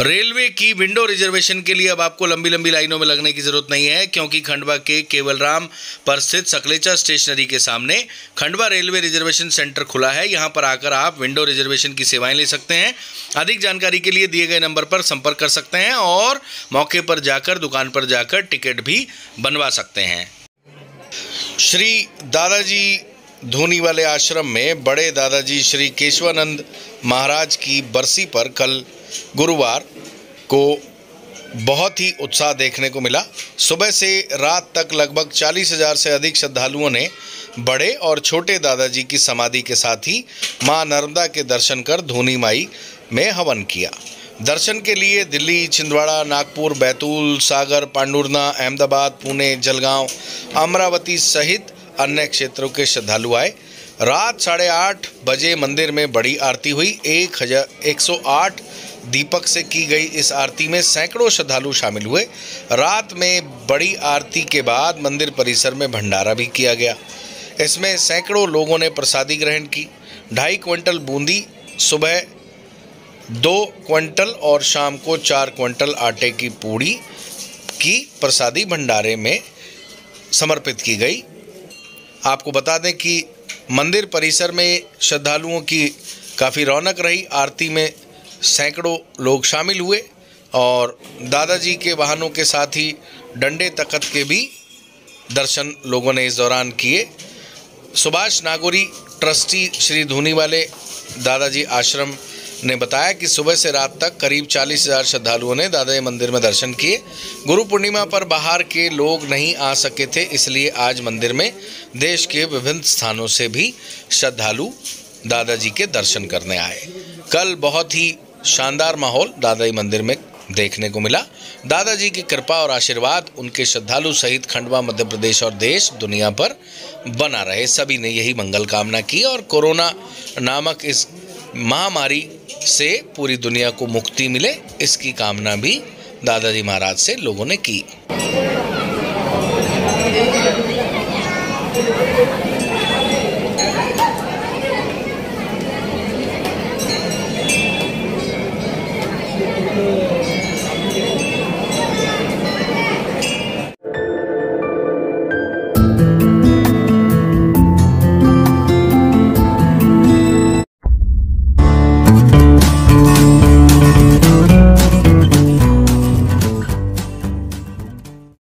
Railway की window reservation के लिए अब आपको लंबी लंबी लाइनों में लगने की ज़रूरत नहीं है, क्योंकि खंडवा के केवलराम पर स्थित सकलेचा स्टेशनरी के सामने खंडवा रेलवे रिजर्वेशन सेंटर खुला है। यहाँ पर आकर आप विंडो रिजर्वेशन की सेवाएँ ले सकते हैं। अधिक जानकारी के लिए दिए गए नंबर पर संपर्क कर सकते हैं और मौके पर जाकर, दुकान पर जाकर टिकट भी बनवा सकते हैं। श्री दादाजी धोनी वाले आश्रम में बड़े दादाजी श्री केशवानंद महाराज की बरसी पर कल गुरुवार को बहुत ही उत्साह देखने को मिला। सुबह से रात तक लगभग चालीस हज़ार से अधिक श्रद्धालुओं ने बड़े और छोटे दादाजी की समाधि के साथ ही माँ नर्मदा के दर्शन कर धोनी माई में हवन किया। दर्शन के लिए दिल्ली, छिंदवाड़ा, नागपुर, बैतूल, सागर, पांडुरना, अहमदाबाद, पुणे, जलगांव, अमरावती सहित अन्य क्षेत्रों के श्रद्धालु आए। रात साढ़े आठ बजे मंदिर में बड़ी आरती हुई। एक हज़ार एक सौ आठ दीपक से की गई इस आरती में सैकड़ों श्रद्धालु शामिल हुए। रात में बड़ी आरती के बाद मंदिर परिसर में भंडारा भी किया गया। इसमें सैकड़ों लोगों ने प्रसादी ग्रहण की। ढाई क्विंटल बूंदी, सुबह दो क्विंटल और शाम को चार क्विंटल आटे की पूड़ी की प्रसादी भंडारे में समर्पित की गई। आपको बता दें कि मंदिर परिसर में श्रद्धालुओं की काफ़ी रौनक रही। आरती में सैकड़ों लोग शामिल हुए और दादाजी के वाहनों के साथ ही डंडे तखत के भी दर्शन लोगों ने इस दौरान किए। सुभाष नागोरी ट्रस्टी श्री धोनी वाले दादाजी आश्रम ने बताया कि सुबह से रात तक करीब चालीस हज़ार श्रद्धालुओं ने दादाजी मंदिर में दर्शन किए। गुरु पूर्णिमा पर बाहर के लोग नहीं आ सके थे, इसलिए आज मंदिर में देश के विभिन्न स्थानों से भी श्रद्धालु दादाजी के दर्शन करने आए। कल बहुत ही शानदार माहौल दादाजी मंदिर में देखने को मिला। दादाजी की कृपा और आशीर्वाद उनके श्रद्धालु सहित खंडवा मध्य प्रदेश और देश दुनिया पर बना रहे। सभी ने यही मंगल कामना की और कोरोना नामक इस महामारी से पूरी दुनिया को मुक्ति मिले, इसकी कामना भी दादाजी महाराज से लोगों ने की।